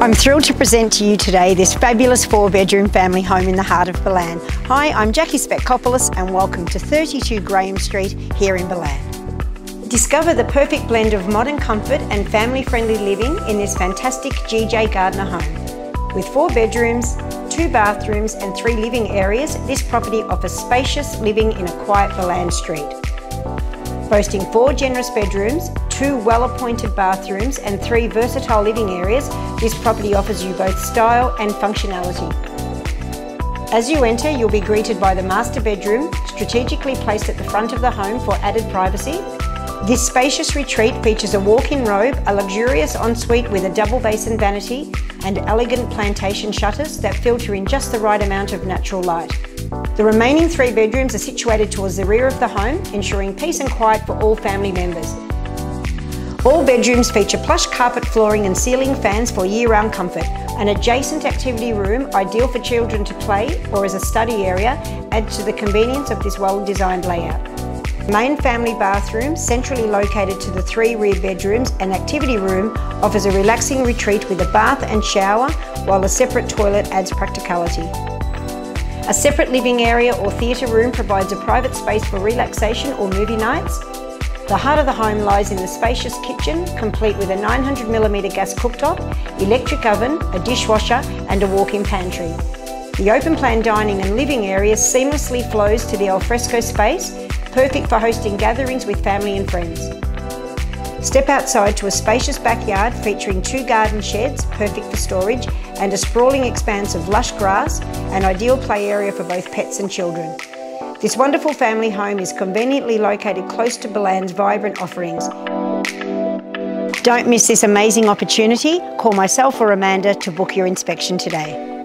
I'm thrilled to present to you today this fabulous four bedroom family home in the heart of Ballan. Hi, I'm Jackie Spetkopoulos and welcome to 32 Graham Street here in Ballan. Discover the perfect blend of modern comfort and family friendly living in this fantastic GJ Gardner home. With four bedrooms, two bathrooms and three living areas, this property offers spacious living in a quiet Ballan street. Boasting four generous bedrooms, two well-appointed bathrooms and three versatile living areas, this property offers you both style and functionality. As you enter, you'll be greeted by the master bedroom, strategically placed at the front of the home for added privacy. This spacious retreat features a walk-in robe, a luxurious ensuite with a double basin vanity, and elegant plantation shutters that filter in just the right amount of natural light. The remaining three bedrooms are situated towards the rear of the home, ensuring peace and quiet for all family members. All bedrooms feature plush carpet flooring and ceiling fans for year-round comfort. An adjacent activity room, ideal for children to play or as a study area, adds to the convenience of this well-designed layout. The main family bathroom, centrally located to the three rear bedrooms and activity room, offers a relaxing retreat with a bath and shower, while a separate toilet adds practicality. A separate living area or theatre room provides a private space for relaxation or movie nights. The heart of the home lies in the spacious kitchen, complete with a 900mm gas cooktop, electric oven, a dishwasher and a walk-in pantry. The open plan dining and living area seamlessly flows to the alfresco space, perfect for hosting gatherings with family and friends. Step outside to a spacious backyard featuring two garden sheds, perfect for storage, and a sprawling expanse of lush grass, an ideal play area for both pets and children. This wonderful family home is conveniently located close to Ballan's vibrant offerings. Don't miss this amazing opportunity. Call myself or Amanda to book your inspection today.